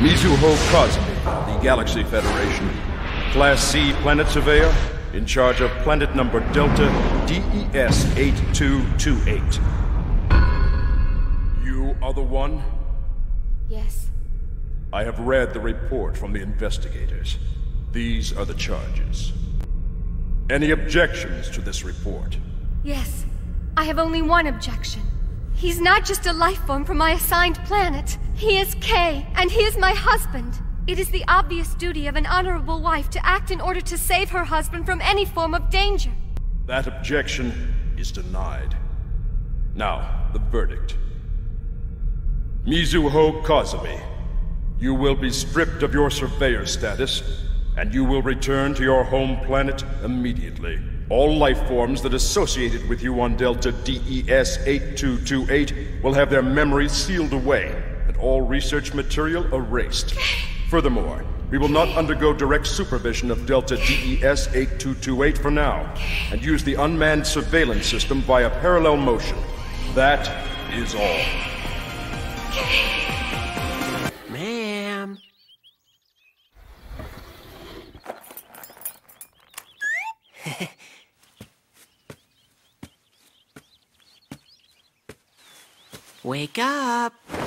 Mizuho Kazami, the Galaxy Federation. Class C planet surveyor, in charge of planet number Delta DES 8228. You are the one? Yes. I have read the report from the investigators. These are the charges. Any objections to this report? Yes. I have only one objection. He's not just a life form from my assigned planet. He is Kei, and he is my husband. It is the obvious duty of an honorable wife to act in order to save her husband from any form of danger. That objection is denied. Now, the verdict. Mizuho Kazami, you will be stripped of your surveyor status, and you will return to your home planet immediately. All life forms that associated with you on Delta DES 8228 will have their memories sealed away, all research material erased. Furthermore, we will not undergo direct supervision of Delta DES 8228 for now, and use the unmanned surveillance system via parallel motion. That is all. Ma'am. Wake up.